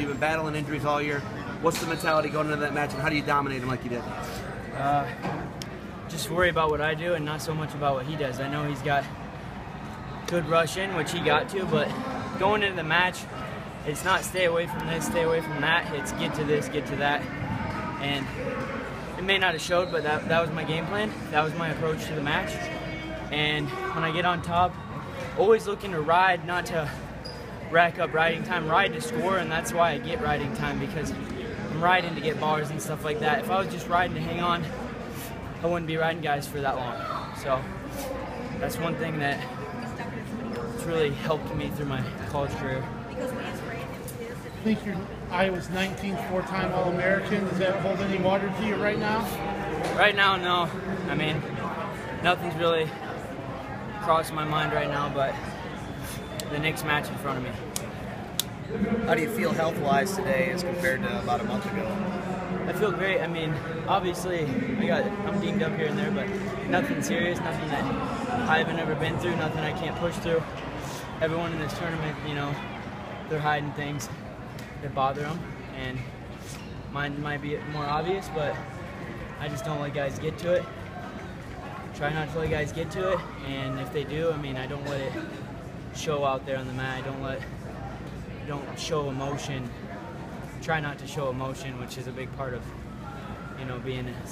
you've been battling injuries all year. What's the mentality going into that match, and how do you dominate him like you did? Uh, just worry about what I do and not so much about what he does. I know he's got good rush in, which he got to, but going into the match, it's not stay away from this, stay away from that. It's get to this, get to that. And it may not have showed, but that, that was my game plan. That was my approach to the match. And when I get on top, always looking to ride, not to rack up riding time, ride to score, and that's why I get riding time because I'm riding to get bars and stuff like that. If I was just riding to hang on, I wouldn't be riding guys for that long. So that's one thing that it's really helped me through my college career. I think you're Iowa's 19th four-time All-American. Does that hold any water to you right now? Right now, no. I mean, nothing's really crossing my mind right now, but the next match in front of me. How do you feel health-wise today as compared to about a month ago? I feel great. I mean, obviously, I got I'm dinged up here and there, but nothing serious, nothing that I haven't ever been through, nothing I can't push through. Everyone in this tournament, you know, they're hiding things that bother them, and mine might be more obvious, but I just don't let guys get to it. Try not to let guys get to it, and if they do, I mean, I don't let it show out there on the mat. I don't let, don't show emotion. Try not to show emotion, which is a big part of, you know, being a